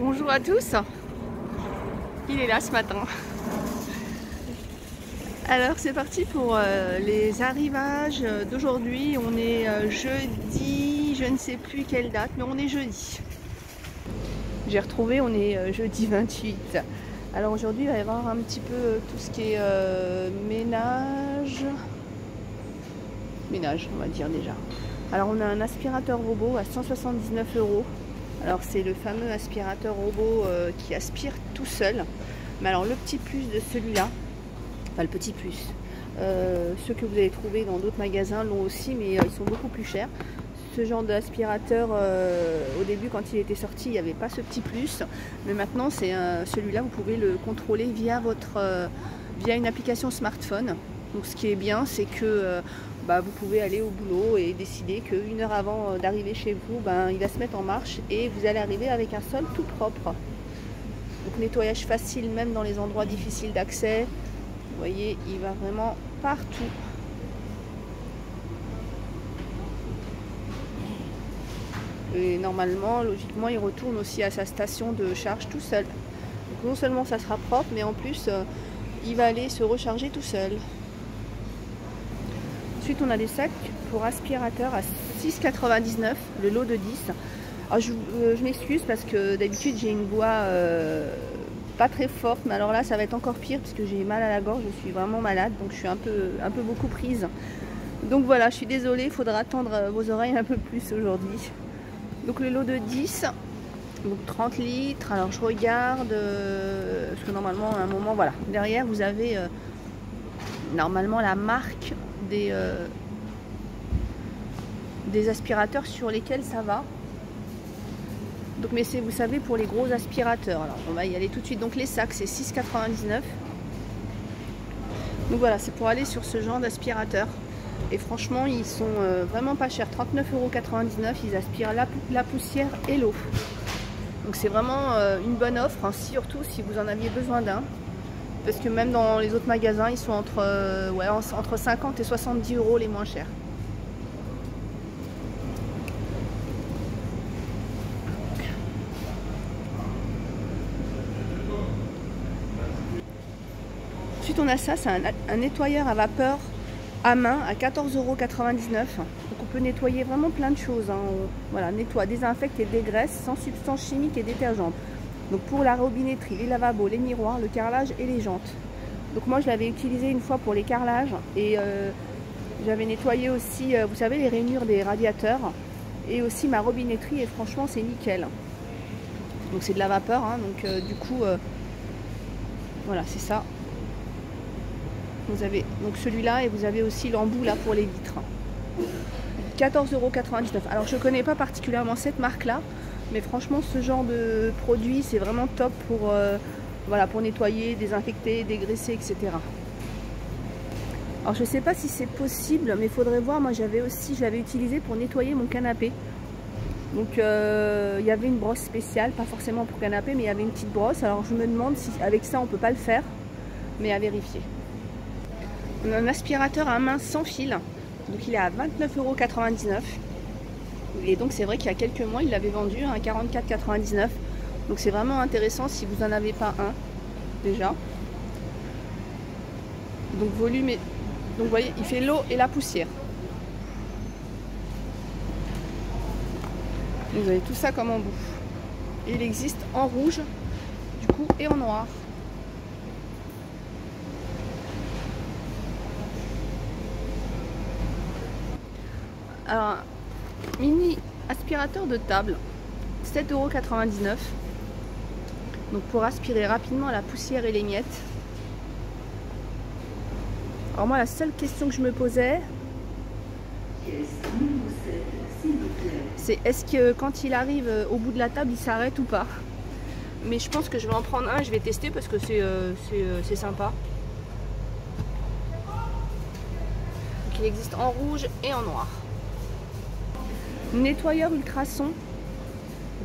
Bonjour à tous. Il est là ce matin. Alors c'est parti pour euh, les arrivages d'aujourd'hui. On est euh, jeudi, je ne sais plus quelle date, mais on est jeudi. J'ai retrouvé, on est euh, jeudi 28. Alors aujourd'hui il va y avoir un petit peu tout ce qui est ménage. Ménage on va dire déjà. Alors on a un aspirateur robot à 179 euros. Alors c'est le fameux aspirateur robot euh, qui aspire tout seul. Mais alors le petit plus de celui-là, enfin le petit plus, euh, ceux que vous avez trouvé dans d'autres magasins l'ont aussi, mais euh, ils sont beaucoup plus chers. Ce genre d'aspirateur, au début quand il était sorti, il n'y avait pas ce petit plus. Mais maintenant c'est celui-là, vous pouvez le contrôler via, votre, via une application smartphone. Donc ce qui est bien, c'est que bah, vous pouvez aller au boulot et décider qu'une heure avant euh, d'arriver chez vous, ben, il va se mettre en marche et vous allez arriver avec un sol tout propre. Donc nettoyage facile même dans les endroits difficiles d'accès. Vous voyez, il va vraiment partout. Et normalement, logiquement, il retourne aussi à sa station de charge tout seul. Donc non seulement ça sera propre, mais en plus, euh, il va aller se recharger tout seul. On a des sacs pour aspirateur à 6,99, le lot de 10. Alors, euh, je, m'excuse parce que d'habitude, j'ai une voix euh, pas très forte, mais alors là, ça va être encore pire parce que j'ai mal à la gorge, je suis vraiment malade, donc je suis un peu, un peu beaucoup prise. Donc voilà, je suis désolée, il faudra attendre euh, vos oreilles un peu plus aujourd'hui. Donc le lot de 10, donc 30 litres. Alors je regarde, parce que normalement à un moment, voilà, derrière vous avez normalement la marque des, euh, des aspirateurs sur lesquels ça va. Donc, mais c'est, vous savez, pour les gros aspirateurs. Alors, on va y aller tout de suite. Donc, les sacs, c'est 6,99. Donc voilà, c'est pour aller sur ce genre d'aspirateur. Et franchement, ils sont euh, vraiment pas chers. 39,99€. Ils aspirent la, poussière et l'eau. Donc c'est vraiment euh, une bonne offre, hein, surtout si vous en aviez besoin d'un parce que même dans les autres magasins, ils sont entre, euh, ouais, entre 50 et 70 euros les moins chers. Ensuite, on a ça, c'est un, nettoyeur à vapeur à main à 14,99 euros. Donc on peut nettoyer vraiment plein de choses. Hein. Voilà, nettoie, désinfecte et dégraisse sans substances chimiques et détergentes. Donc pour la robinetterie, les lavabos, les miroirs, le carrelage et les jantes. Donc moi je l'avais utilisé une fois pour les carrelages et euh, j'avais nettoyé aussi, euh, vous savez, les rainures des radiateurs et aussi ma robinetterie et franchement c'est nickel. Donc c'est de la vapeur, hein, donc euh, du coup, voilà c'est ça. Vous avez donc celui-là et vous avez aussi l'embout là pour les vitres. 14,99€. Alors je ne connais pas particulièrement cette marque là. Mais franchement, ce genre de produit, c'est vraiment top pour, euh, nettoyer, désinfecter, dégraisser, etc. Alors je ne sais pas si c'est possible, mais il faudrait voir. Moi j'avais aussi, je l'avais utilisé pour nettoyer mon canapé. Donc euh, il y avait une brosse spéciale, pas forcément pour canapé, mais il y avait une petite brosse. Alors je me demande si avec ça on peut pas le faire, mais à vérifier. On a un aspirateur à main sans fil, donc il est à 29,99€. Et donc c'est vrai qu'il y a quelques mois, il l'avait vendu à 44,99. Donc c'est vraiment intéressant si vous n'en avez pas un déjà. Donc volume et... Donc vous voyez, il fait l'eau et la poussière. Vous avez tout ça comme en bouffe. Et il existe en rouge, du coup, et en noir. Alors, Mini aspirateur de table, 7,99€. Donc pour aspirer rapidement la poussière et les miettes. Alors moi la seule question que je me posais, c'est est-ce que quand il arrive au bout de la table, il s'arrête ou pas? Mais je pense que je vais en prendre un, je vais tester parce que c'est euh, euh, sympa. Il existe en rouge et en noir. Nettoyeur ultrason,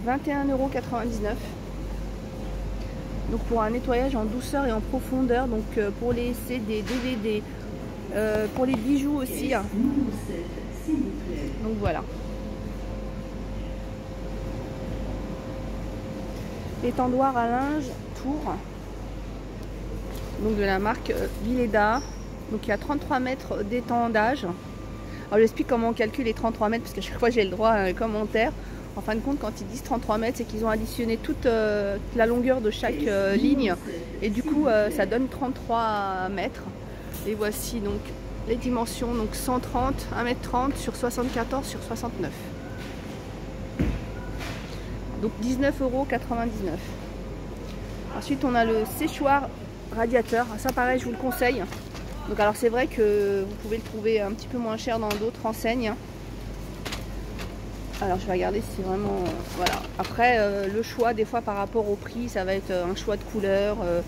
21,99€. Donc pour un nettoyage en douceur et en profondeur, donc euh, pour les CD, DVD, euh, pour les bijoux aussi. Hein. Donc voilà. étendoir à linge tour. Donc de la marque euh, Villeda. Donc il y a 33 mètres d'étendage. Alors j'explique comment on calcule les 33 mètres parce qu'à chaque fois j'ai le droit à un commentaire. En fin de compte, quand ils disent 33 mètres, c'est qu'ils ont additionné toute euh, la longueur de chaque euh, ligne. Et du coup, ça donne 33 mètres. Et voici donc les dimensions. Donc 130, 1m30 sur 74 sur 69. Donc 19,99€. Ensuite, on a le séchoir radiateur. Ça, pareil, je vous le conseille. Donc, alors, c'est vrai que vous pouvez le trouver un petit peu moins cher dans d'autres enseignes. Alors, je vais regarder si vraiment... Voilà. Après, euh, le choix, des fois, par rapport au prix, ça va être euh, un choix de couleur euh,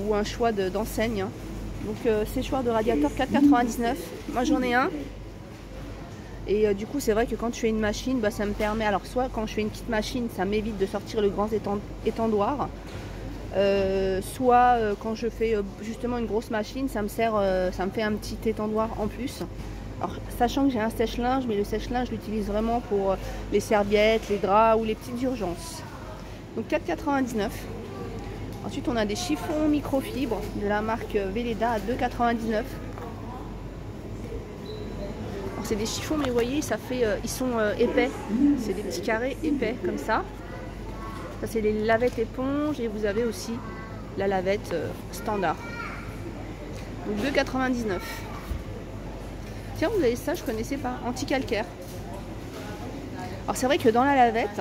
ou un choix d'enseigne. Donc, séchoir de radiateur 4,99. Moi, j'en ai un. Et euh, du coup, c'est vrai que quand je fais une machine, bah, ça me permet. Alors, soit quand je fais une petite machine, ça m'évite de sortir le grand étendoir. Euh, soit euh, quand je fais justement une grosse machine, ça me sert, ça me fait un petit étendoir en plus. Alors, sachant que j'ai un sèche-linge, mais le sèche-linge, je l'utilise vraiment pour les serviettes, les draps ou les petites urgences. Donc 4,99. Ensuite, on a des chiffons microfibres de la marque Velleda à 2,99 c'est des chiffons, mais vous voyez, ça fait, euh, ils sont euh, épais. C'est des petits carrés épais comme ça. Ça, c'est les lavettes éponges et vous avez aussi la lavette euh, standard. Donc 2,99. Tiens, vous avez ça, je connaissais pas. Anti-calcaire. Alors c'est vrai que dans la lavette,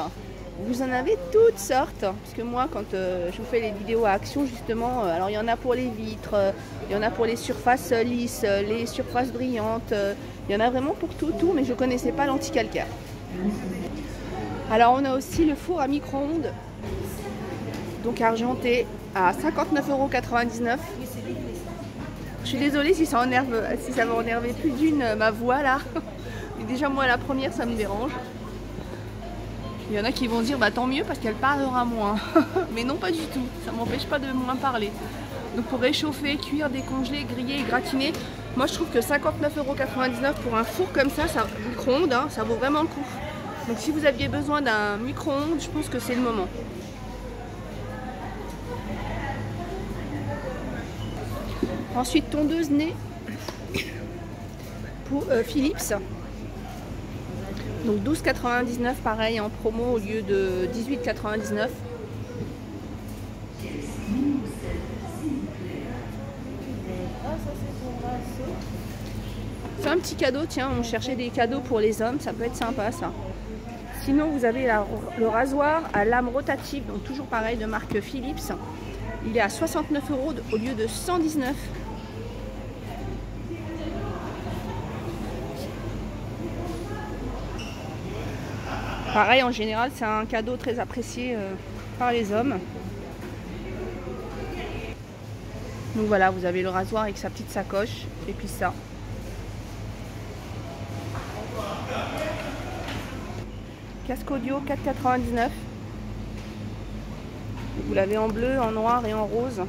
vous en avez toutes sortes. Parce que moi, quand je vous fais les vidéos à action, justement, alors il y en a pour les vitres, il y en a pour les surfaces lisses, les surfaces brillantes, il y en a vraiment pour tout, tout, mais je ne connaissais pas l'anticalcaire. Alors on a aussi le four à micro-ondes, donc argenté à 59,99€. Je suis désolée si ça, énerve, si ça va énerver plus d'une euh, ma voix là. Mais déjà moi la première ça me dérange. Il y en a qui vont dire bah tant mieux parce qu'elle parlera moins. Mais non pas du tout, ça m'empêche pas de moins parler. Donc pour réchauffer, cuire, décongeler, griller et gratiner, moi je trouve que 59,99€ pour un four comme ça, ça micro-ondes, hein, ça vaut vraiment le coup. Donc si vous aviez besoin d'un micro-ondes, je pense que c'est le moment. Ensuite tondeuse nez pour euh, Philips. Donc 12,99 pareil en promo au lieu de 18,99. C'est un petit cadeau, tiens, on cherchait des cadeaux pour les hommes, ça peut être sympa ça. Sinon, vous avez le rasoir à lame rotative, donc toujours pareil de marque Philips. Il est à 69 euros au lieu de 119. Pareil, en général, c'est un cadeau très apprécié euh, par les hommes. Donc voilà, vous avez le rasoir avec sa petite sacoche et puis ça. Casque audio 4,99. Vous l'avez en bleu, en noir et en rose.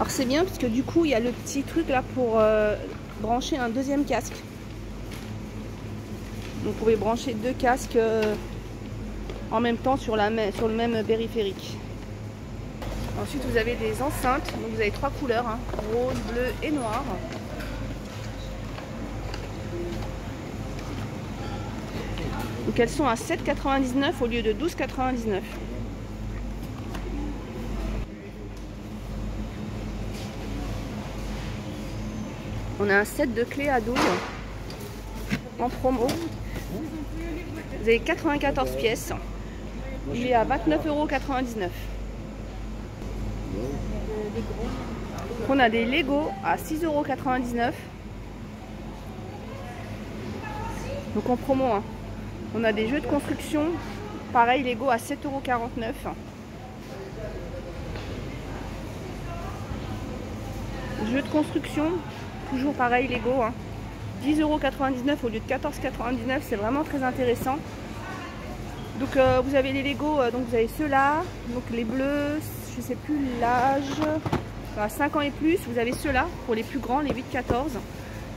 Alors c'est bien parce que du coup il y a le petit truc là pour euh, brancher un deuxième casque. vous pouvez brancher deux casques euh, en même temps sur, le même périphérique. Ensuite, vous avez des enceintes. Donc, vous avez trois couleurs hein. rose, bleu et noir. Donc, elles sont à 7,99 au lieu de 12,99. On a un set de clés à double en promo. Vous avez 94 pièces. Il est à 29,99 euros. On a des Lego à 6,99€. Donc en promo, hein. on a des jeux de construction. Pareil, Lego à 7,49€. Jeux de construction, toujours pareil, Lego. Hein. 10,99€ au lieu de 14,99€. C'est vraiment très intéressant. Donc euh, vous avez les Lego, euh, donc vous avez ceux-là, donc les bleus, je sais plus l'âge. À 5 ans et plus, vous avez ceux-là pour les plus grands, les 8-14.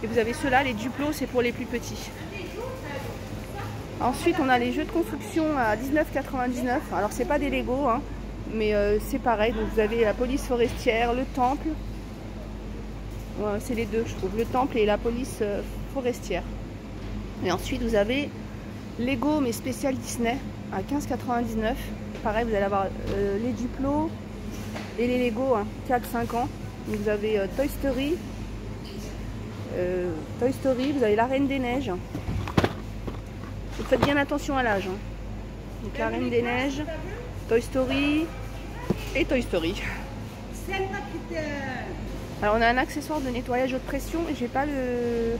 Et vous avez ceux-là, les Duplo, c'est pour les plus petits. Ensuite, on a les jeux de construction à 19,99. Alors, c'est pas des Lego, hein, mais euh, c'est pareil. Donc, vous avez la police forestière, le temple. C'est les deux, je trouve. Le temple et la police euh, forestière. Et ensuite, vous avez Lego, mais spécial Disney à 15,99. Pareil, vous allez avoir euh, les Duplo et les Lego, 4-5 hein, ans. vous avez Toy Story, Toy Story, vous avez la Reine des Neiges. Vous faites bien attention à l'âge. Hein. Donc la Reine des Neiges, Toy Story et Toy Story. Alors on a un accessoire de nettoyage haute pression et j'ai pas le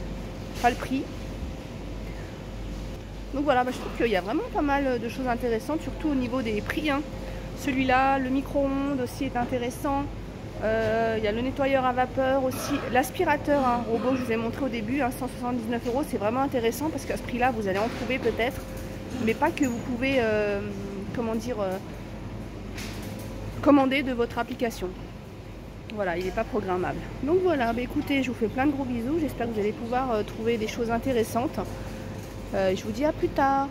pas le prix. Donc voilà, bah, je trouve qu'il y a vraiment pas mal de choses intéressantes, surtout au niveau des prix. Hein. Celui-là, le micro-ondes aussi est intéressant. Euh, il y a le nettoyeur à vapeur aussi. L'aspirateur hein, robot, je vous ai montré au début, 179 hein, euros, c'est vraiment intéressant parce qu'à ce prix-là, vous allez en trouver peut-être, mais pas que vous pouvez, euh, comment dire, euh, commander de votre application. Voilà, il n'est pas programmable. Donc voilà, bah écoutez, je vous fais plein de gros bisous. J'espère que vous allez pouvoir trouver des choses intéressantes. je vous dis à plus tard.